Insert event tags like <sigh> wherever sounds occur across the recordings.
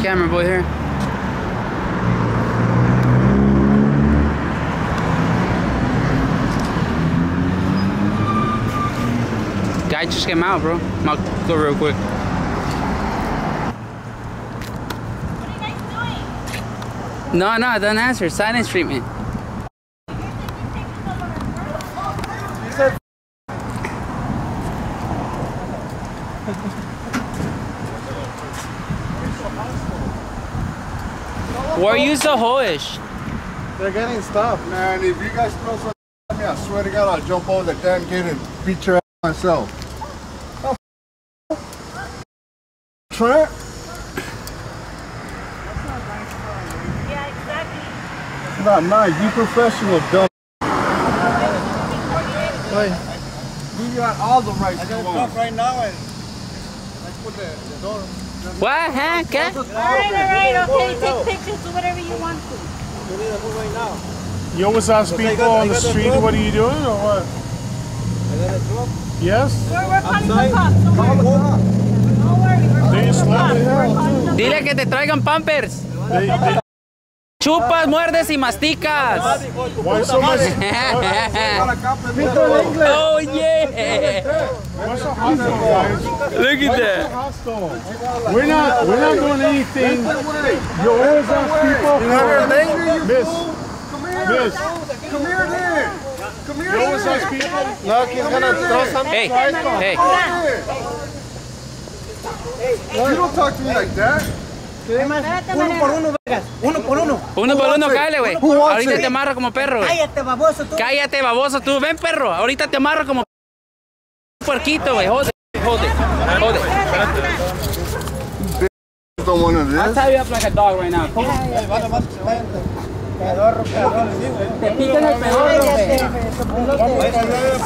your camera boy here. Guy just came out, bro. I'll go real quick. What are you guys doing? No, no, don't answer. Silence treatment. <laughs> <laughs> Why are you so hoish? They're getting stuff, man. If you guys throw something at me, I swear to God, I'll jump over the damn gate and beat your ass myself. Oh, Trent? Yeah, exactly. It's not nice. Be professional, dumb. You got all the rights you want. right now and What, huh? ¿Qué? All right, all right, okay. Take pictures, do whatever you want to. You always ask people on the street, what are you doing or what? Yes? We're, we're calling the cops. Don't worry. Don't worry. We're calling just the let cops. me We're know, calling the Dile que te traigan pampers. Chupas, muerdes y masticas. why so much? <laughs> oh yeah. Why so hostile, guys? Look at that. We're not. We're not doing anything. You always ask people. Miss. Miss. Come here, then. Come here, You always ask people. Look, he's gonna throw something. Hey, hey. You don't talk to me like that. Uno por uno. Uno por uno. Uno por uno, cállate, güey. Ahorita it? te amarro como perro, güey. Cállate, baboso tú. Cállate, baboso, tú. Ven, perro. Ahorita te amarro como puerquito, güey. Jode, jode, jode. Don't want to I'll tie you up like a dog right now. Come on. Te pican el pedorro, güey.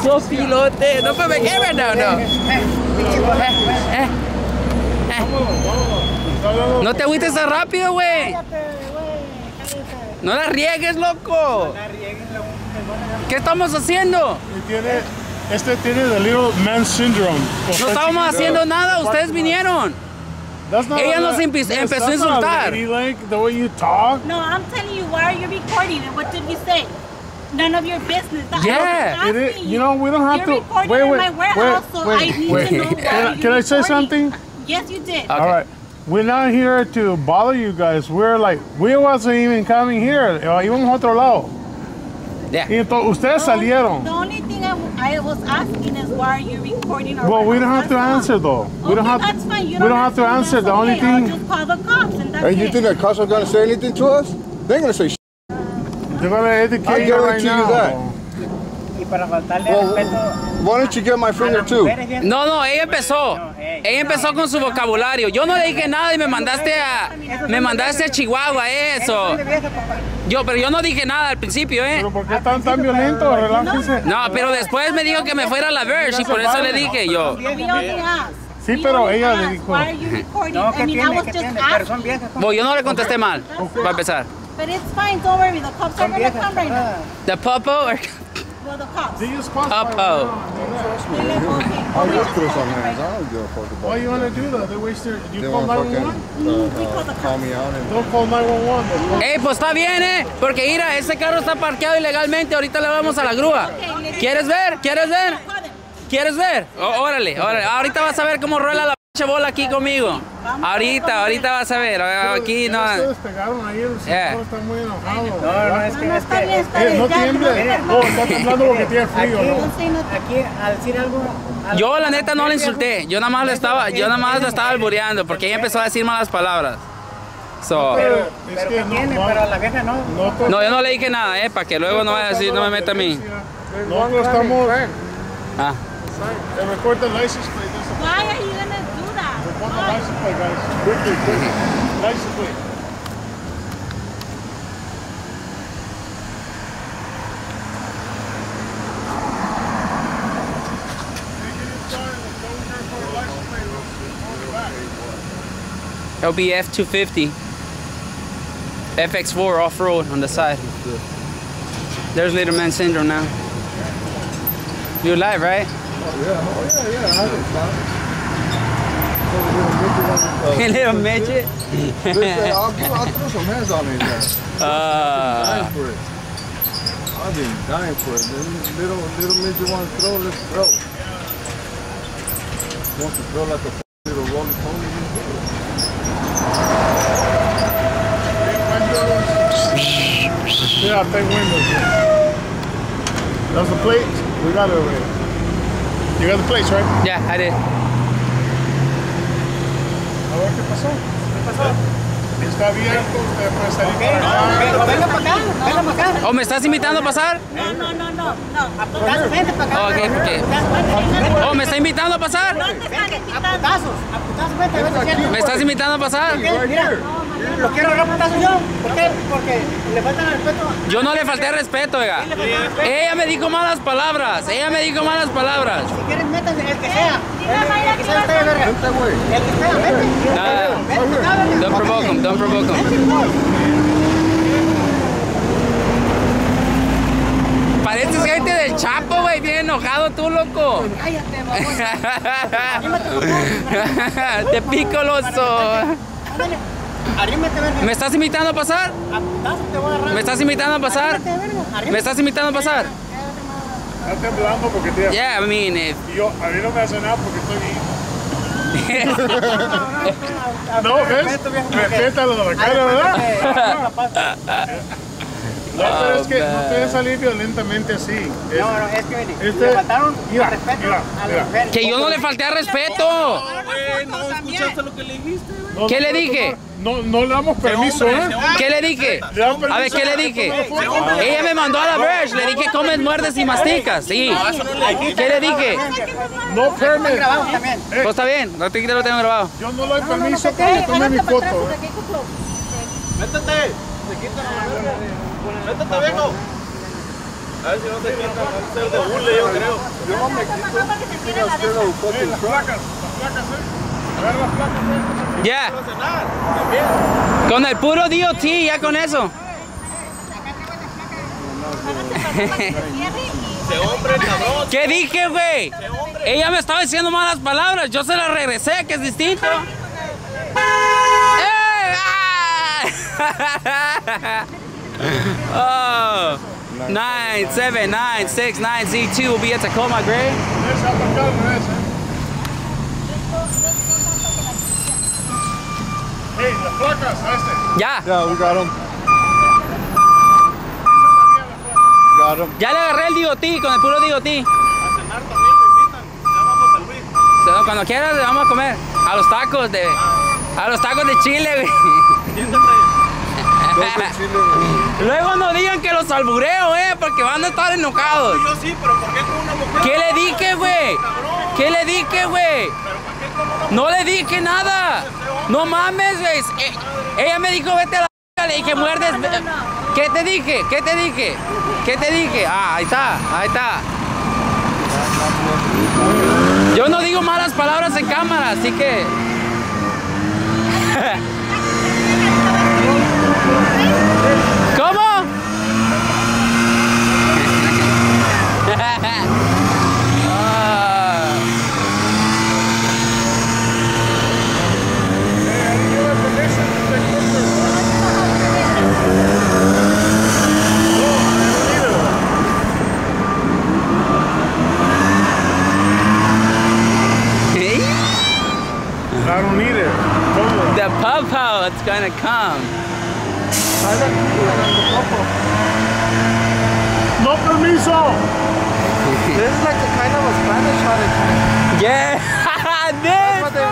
Sos pilote. No me quemes, no, no. Eh, eh, eh. No te agüites tan rápido, güey. No la riegues, loco. ¿Qué estamos haciendo? Este tiene the little man syndrome. No estábamos haciendo nada, ustedes vinieron. Ella nos empezó a insultar. ladylike, the way you talk. No, I'm telling you, why are you recording it? What did you say? None of your business. Yeah, It is, you know, we don't have You're to. Wait, in wait, my warehouse, so wait, I need wait. to know why Can, I- you're can I say recording. something? Yes, you did. Okay. All right. We're not here to bother you guys. We're like, we wasn't even coming here. Eh, Íbamos a otro lado. Yeah. Y entonces ustedes The only thing I was asking is why are you recording our Well, we don't have to That's all. answer though. We don't have. that's fine. You we don't have to answer. The only okay. I'll thing just call the cops and that's And you it. think the cops are going to say anything to us? They're going to say shit. they're gonna educate I you right guarantee you now. that. Y para faltarle Well, respeto why don't you get my a finger too? No, no, ella empezó. Ella empezó con su vocabulario. Yo no le dije nada y me mandaste a me mandaste a Chihuahua, eso. Yo, pero yo no dije nada al principio, ¿eh? Pero ¿por qué están tan violentos? Relájense. No, pero después me dijo que me fuera a la Verge y por eso le dije yo. Sí, pero ella le dijo. No, I que mean, I tiene, just tiene, pero son viejas. yo no le contesté mal, para empezar. But it's fine, don't worry. The cops are gonna come right now. The popo or Well, the cops. They just pass Up, oh. They. I'll just on them hands. I don't give a fuck about Why you wanna do that? They waste their. They You call want to 911? fucking uh, uh, call me out and Don't call 911. Eh, pues está bien, eh. Porque mira, ese carro está parqueado ilegalmente. Ahorita le vamos a la grúa. ¿Quieres ver? ¿Quieres ver? Call. ¿Quieres ver? Ó- órale, órale. Ahorita vas a ver cómo ruela la bola aquí conmigo. Ahorita, ahorita vas a ver. Aquí no. Ya Ustedes pegaron ahí, el Yeah. señor está muy enojado. No, no, es No, que, no, es está bien, está bien. no ya, tiemble. no, está temblando porque tiene frío, aquí, ¿no? Al decir algo. al- Yo la neta no le insulté. Yo nada más le estaba, yo nada más le estaba albureando porque ella empezó a decir malas palabras. So, Pero es Pero que que no, tiene, no, pero a la vieja no. no, no, yo no le dije nada, eh, para que luego no vaya a decir, no me meta a mí. Nosotros estamos. Ah. License plate. Quickly. License plate. LBF 250. FX4 off-road on the side. There's Little Man Syndrome now. You're live, right? yeah, oh yeah, yeah. I have it, El little midget. I'll, I'll throw some hands on it. man. Ah. dying for it. I've been dying for it. Little little midget wants to throw, let's throw. Wants to throw like a little let's throw. Yeah, I think windows. That's the plate. We got it already. You got the plates, right? Yeah, I did. A ver qué pasó. ¿Qué pasó? Está abierto, usted puede salir para acá. Venga para acá, venga para acá. ¿O me estás invitando a pasar? No, no, no, no, no. Aputazos, vente para acá. Oh, ok, ok. ¿O me está invitando a pasar? No te están invitando. Aputazos, aputazos, vente, vente. ¿Me estás invitando a pasar? Mira, lo quiero agarrar putazos yo. ¿Por qué? Porque le falta el respeto. Yo no le falté respeto, oiga. Ella me dijo malas palabras. Ella me dijo malas palabras. Si quieren, métanse, el que sea. El que sea verga. El que sea, vete. Nada. Verga. Don't provoke him, don't provoke him. Pareces gente del Chapo, güey. Bien enojado tú, loco. Cállate, <laughs> mamón. Te pico el oso. Ándale. Arrímate, verga. ¿Me estás invitando a pasar? Aputazos te voy a agarrar. ¿Me estás invitando a pasar? Arrímate, verga. Arrímate. ¿Me estás invitando a pasar? Está temblando porque te... Yeah, I mean, if- Y yo, a mí no me hace nada porque estoy bien. <laughs> No, ¿ves? Respétalo de la cara, ¿verdad? <laughs> No, pero es que no te debes salir violentamente así. Es- No, no, es que mire, Este- le faltaron mira, al respeto mira, a mira. la mujer. que yo no le falté al respeto. no, ¿Qué no le puedes dije? No, no le damos permiso, ¿eh? ¿Qué le dije? Le permiso A ver, ¿qué le dije? Ella me mandó a la verge. Le dije, comes, muerdes y masticas. Sí. ¿Qué le dije? No también. Pues está bien, no te lo tengo grabado. Yo no le doy permiso que tome mi foto. ¿eh? Yo no me quito. You're scared of fucking truck. Placas, placas, ¿eh? Agarra las placas, ¿eh? Ya. Con el puro DOT, ya con eso. ¿Qué dije, güey? Ella me estaba diciendo malas palabras. Yo se las regresé, que es distinto. ¡Eh! ¡Ah! <laughs> oh. Nine, seven, nine, six, nine, Z2 will be at Tacoma, Gray. Hey, las placas, a este. Ya, Yeah, we got him. Got him. ya le agarré el DOT con el puro DOT. So, Cuando quieras le vamos a comer. A los tacos de. A los tacos de chile, güey. Luego no digan que los albureo, eh, porque van a estar enojados. Yo sí, pero ¿por qué con una mujer? ¿Qué le dije, güey? ¿Qué le dije, güey? No le dije nada. No mames, güey. Eh, ella me dijo, vete a la verga. Le dije, muerdes. ¿Qué te dije? ¿Qué te dije? ¿Qué te dije? Ah, ahí está, ahí está. Yo no digo malas palabras en cámara, así que. <laughs> ¿Cómo? Ah. I don't need it. ¿Cómo? The papa it's gonna come. No permiso. This is like a kind of a Spanish holiday. Yeah, What this. they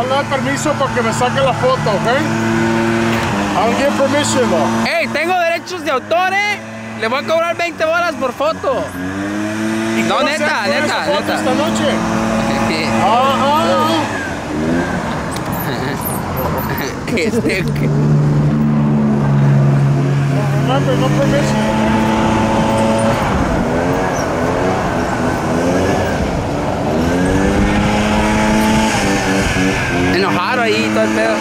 No doy permiso para que me saque la foto, ¿ok? I'll give permission though. Hey, tengo derechos de autor, eh. Le voy a cobrar 20 bolas por foto. ¿Y No, neta, neta, foto neta. esta noche? Ajá. Este, Remember, no permission. Ano, hara itot pero...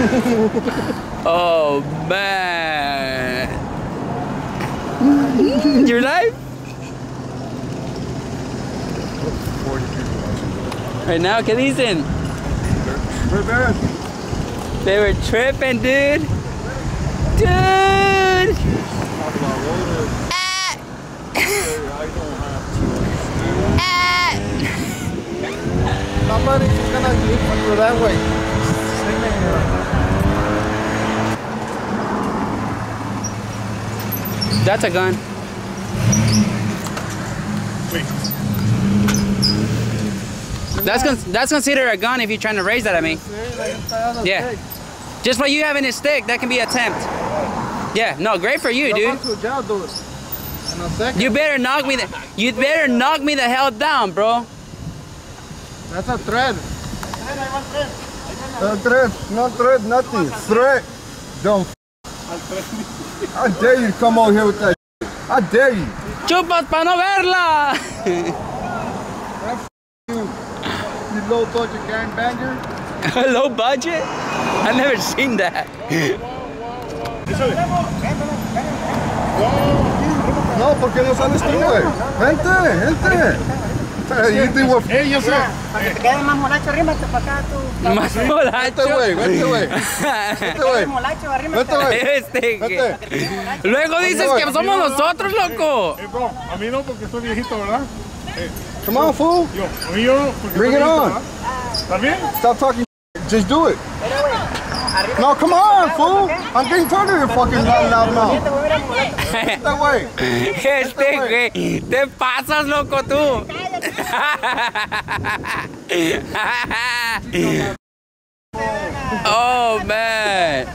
<laughs> oh, man! Your life? Right now, get these in. They were tripping, dude. Dude! <laughs> Somebody's just gonna leave you're that way. That's a gun. Wait. That's con- that's considered a gun if you're trying to raise that at me. Yeah. Just what you have in a stick, that can be attempt. Yeah, no, great for you, dude. to jail, dude. In a second. You better knock me the you better knock me the hell down, bro. That's a thread. Thread, I want threat. A threat. No threat, nothing. Threat. Don't. f- I dare you to come over here with that. I dare you. Chupas para no verla. You low budget gangbanger. Low budget? I've never seen that. No, ¿por qué no sales tú, güey? Vente, vente. Eh, yo sé. Para que te quedes más molacho, arrímate para acá tú. Más molacho. güey, vente, güey. Quedes güey. molacho, arrímate. Vete, güey. <laughs> Este, que- Vete. Luego dices que somos nosotros, loco. Eh, bro, a mí no porque estoy viejito, ¿verdad? Come on, fool. Yo, a mí yo Bring it on. ¿Está bien? Stop talking. Just do it. No, come on, fool. I'm getting tired of your fucking loud, mouth. That way. <laughs> Este, güey. Te pasas, loco, tú. <laughs> oh man.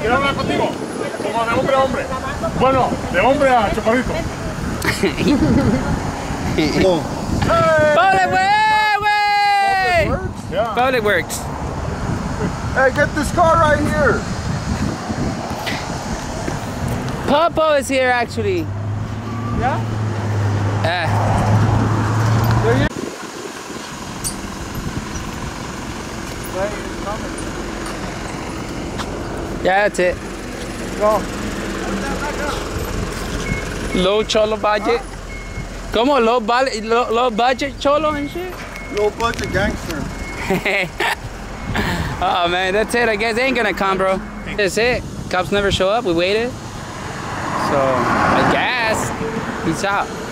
Quiero de hombre a hombre. Bueno, de. Public way, way. Public works. Hey, get this car right here. Popo is here, actually. Yeah? Ah. Yeah, that's it. Go. Low cholo budget. Como low, bal- low, low budget cholo and shit? Low budget gangster. <laughs> oh man, that's it. I guess they ain't gonna come, bro. That's it. Cops never show up. We waited. So I guess. Peace out.